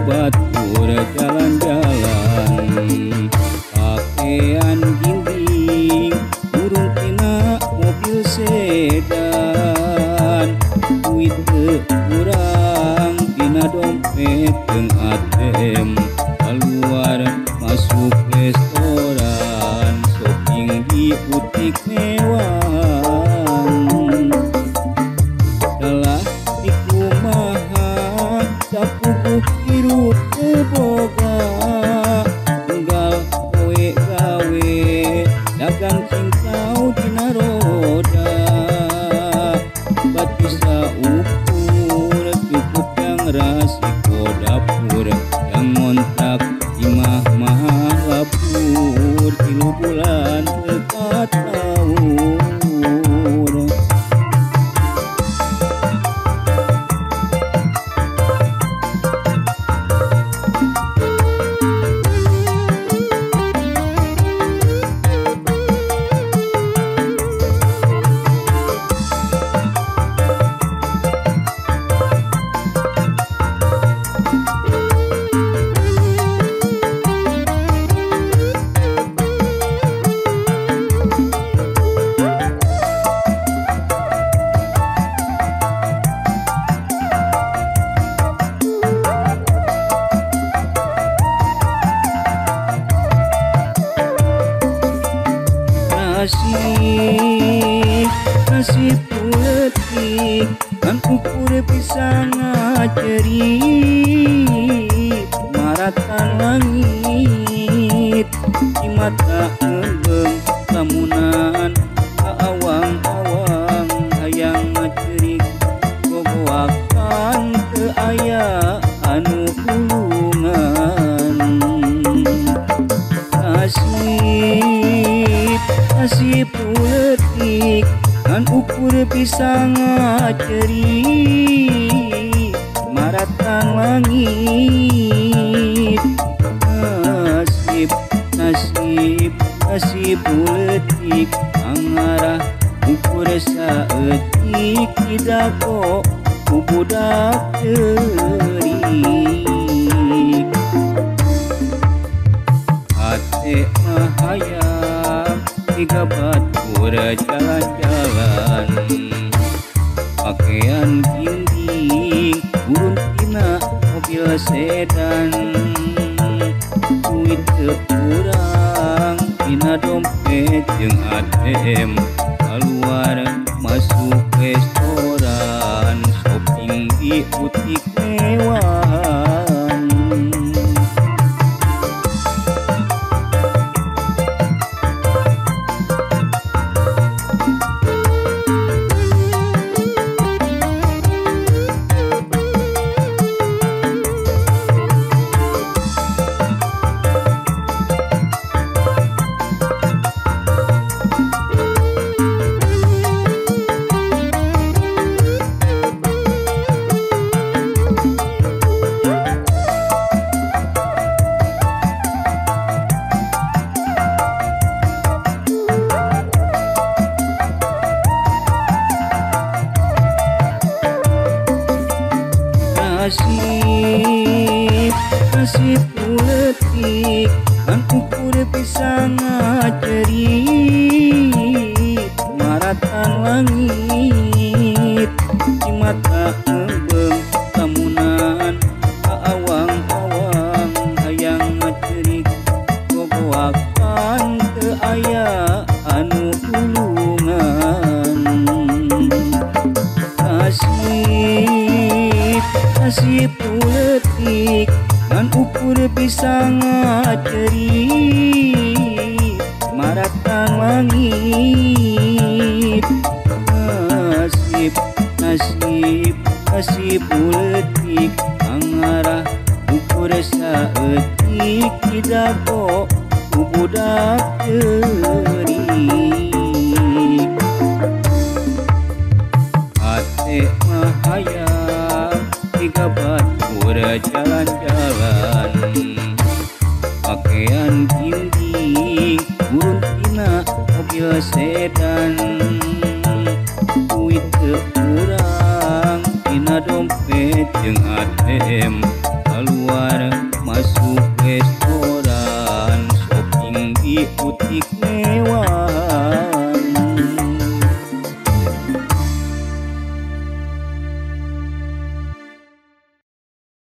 sahabat pura jalan jalan What up? ukur bisa ngajeri maratan langit di mata embeng lamunan awang-awang hayang ngajeri gogoakan ke ayah anu ulungan kasih kasih puletik kan ukur bisa ngaceri maratan langit. Nasib nasib nasib puletik angarah ukur saetik. Tidak kok budak terik. Hati mahayam Tiga batur jalan-jalan pakaian tinggi burung tina mobil sedan. Duit kurang Tina dompet jeung ATM Keluar masuk restoran Shopping di butik mewah. angkur pisang ceri maratan langit di mata saatgo kubudak Mahaya tiga batura jalan-jalan pakaian tinggi burung tina mobil sedan duit kurang tina dompet jeung ATM keluar